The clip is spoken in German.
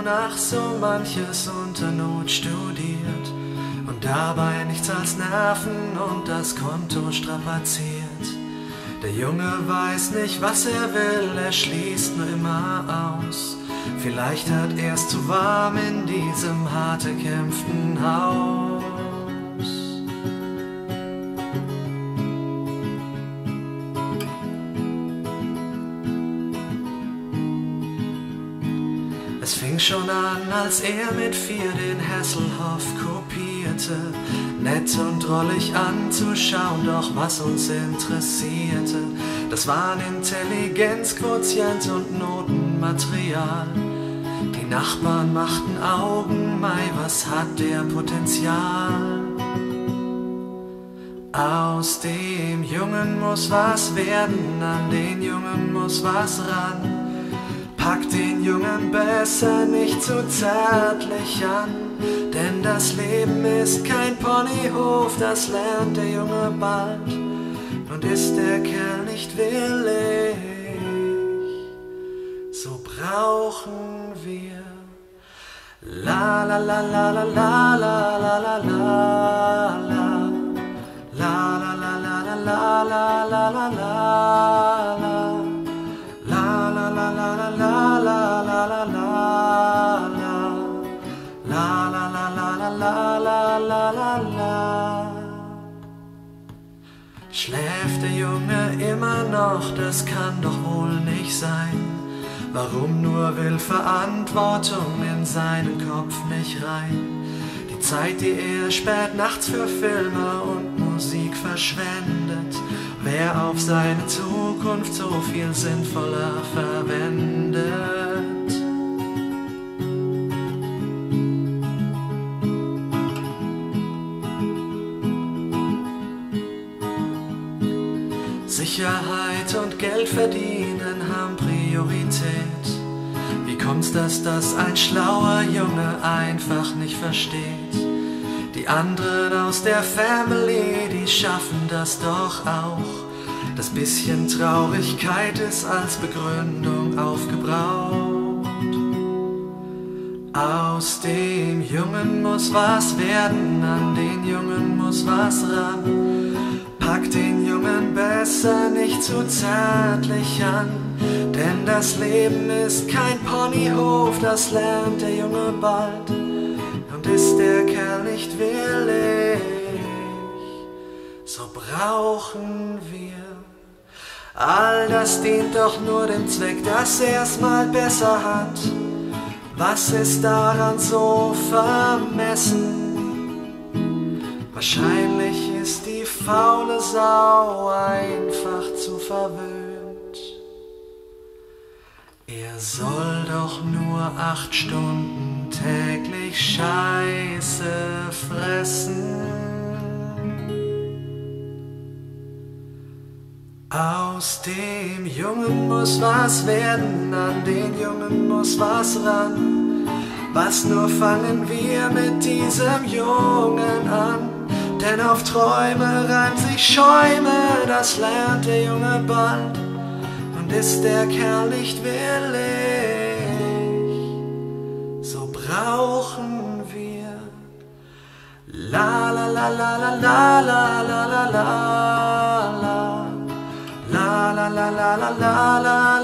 nun ach so manches unter Not studiert und dabei nichts als Nerven und das Konto strapaziert. Der Junge weiß nicht, was er will, er schließt nur immer aus. Vielleicht hat er's zu warm in diesem hart erkämpften Haus. Es fing schon an, als er mit vier den Hasselhoff kopierte. Nett und drollig anzuschauen, doch was uns interessierte, das waren Intelligenzquotient und Notenmaterial. Die Nachbarn machten Augen, Mai, was hat der Potenzial? Aus dem Jungen muss was werden, an den Jungen muss was ran. Pack den Jungen besser nicht zu zärtlich an, denn das Leben ist kein Ponyhof, das lernt der Junge bald. Und ist der Kerl nicht willig, so brauchen wir la la la la la la la la la la la la la la la la la la la Schläft der Junge immer noch, das kann doch wohl nicht sein. Warum nur will Verantwortung in seinen Kopf nicht rein? Die Zeit, die er spät nachts für Filme und Musik verschwendet, wer auf seine Zukunft so viel sinnvoller verwendet. Sicherheit und Geld verdienen haben Priorität. Wie kommt's, dass das ein schlauer Junge einfach nicht versteht? Die anderen aus der Family, die schaffen das doch auch. Das bisschen Traurigkeit ist als Begründung aufgebraucht. Aus dem Jungen muss was werden, an den Jungen muss was ran. Pack den Jungen besser nicht zu zärtlich an, denn das Leben ist kein Ponyhof, das lernt der Junge bald. Und ist der Kerl nicht willig, so brauchen wir. All das dient doch nur dem Zweck, dass er's mal besser hat. Was ist daran so vermessen? Wahrscheinlich ist die faule Sau einfach zu verwöhnt. Er soll doch nur acht Stunden täglich Scheiße fressen. Aus dem Jungen muss was werden, an den Jungen muss was ran. Was nur fangen wir mit diesem Jungen an? Denn auf Träume reimt sich Schäume, das lernt der Junge bald. Und ist der Kerl nicht willig, so brauchen wir la la la la la la la la la la la la la la la la la